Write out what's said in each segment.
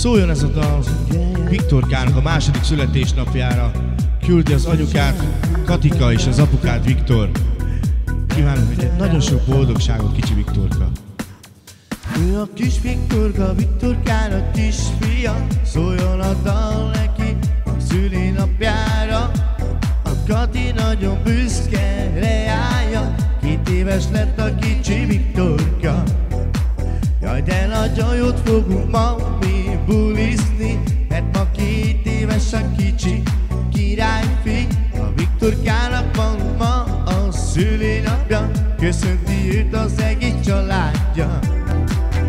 Szóljon ez a dal Viktorkának a második születésnapjára. Küldi az anyukát, Katika és az apukát Viktor. Kívánom, hogy egy nagyon sok boldogságot, kicsi Viktorka. Ő a kis Viktorka, Viktorkának kisfia, szóljon a dal neki a szülinapjára. A Kati nagyon büszke reája, két éves lett a kicsi Viktorka. Jaj, de nagyon jót fogunk ma királyfi. A Viktorkának van ma a szülinapja, köszönti őt az egész családja.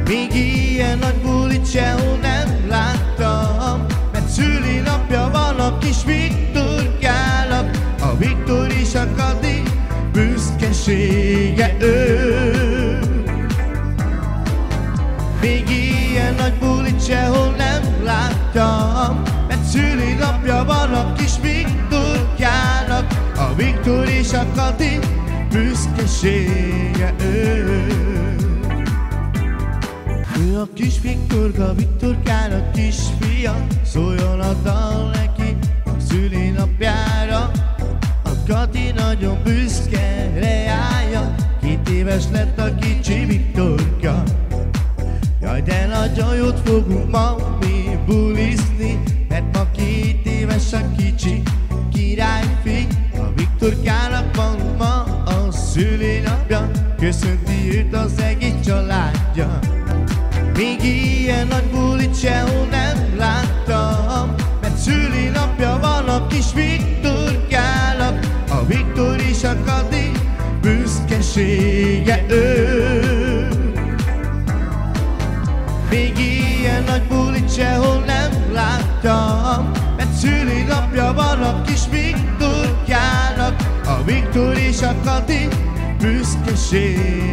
Még ilyen nagy bulit sehol nem láttam Mert szülinapja van a kis Viktorkának A Viktor is a Kati büszkesége ő Még ilyen nagy bulit sehol nem láttam szülinapja van a kis Viktorkának A Viktor és a Kati büszkesége ő ő a kis Viktorka, Viktorkának kisfia, szóljon a dal neki a szülinapjára. A Kati nagyon büszke reája, két éves lett a kicsi Viktorka. Jaj, de nagyon jót fogunk ma mi bulizni, mert ma két éves a kicsi királyfi. A Viktorkának van ma a szülinapja, köszönti őt az egész családja. Még ilyen nagy bulit sehol nem láttam Mert szülinapja van a kis Viktorkának A Viktor is a Kati büszkesége ő Még ilyen nagy bulit nem láttam Mert szülinapja van a kis Viktorkának A Viktor és a Kati büszkesége ő